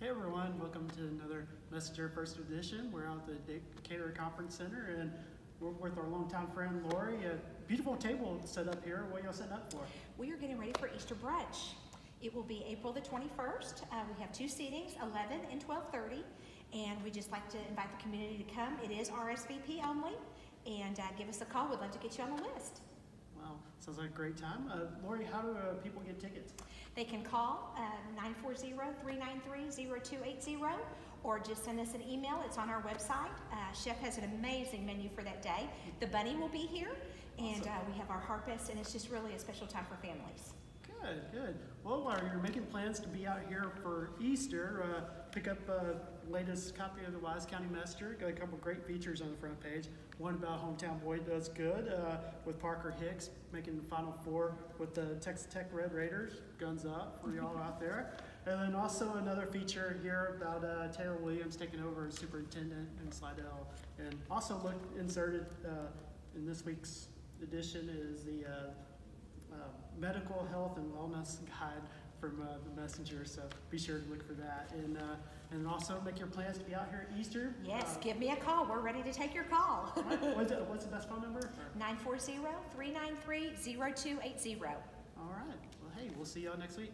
Hey everyone, welcome to another Messenger First Edition. We're out at the Decatur Conference Center and we're with our longtime friend Lori. A beautiful table set up here. What are y'all setting up for? We are getting ready for Easter brunch. It will be April the 21st. Uh, we have two seatings, 11 and 12:30, and we just like to invite the community to come. It is RSVP only, and uh, give us a call. We'd love to get you on the list. Wow, sounds like a great time. Uh, Lori, how do uh, people get tickets? They can call uh, 940-393-0280 or just send us an email. It's on our website. Uh, Chef has an amazing menu for that day. The bunny will be here, and uh, we have our harpist, and it's just really a special time for families. Good, good. Well, while you're making plans to be out here for Easter, uh, pick up uh, latest copy of the Wise County Messenger. Got a couple great features on the front page. One about Hometown Boy Does Good uh, with Parker Hicks making the Final Four with the Texas Tech Red Raiders. Guns up for y'all out there. And then also another feature here about uh, Taylor Williams taking over as superintendent in Slidell. And also look inserted uh, in this week's edition is the uh, medical health and wellness guide from uh, the messenger. So be sure to look for that. And uh, and also make your plans to be out here at Easter. Yes, Uh, give me a call. We're ready to take your call. right. what's, the, what's the best phone number? 940-393-0280. All right. Well, hey, we'll see y'all next week.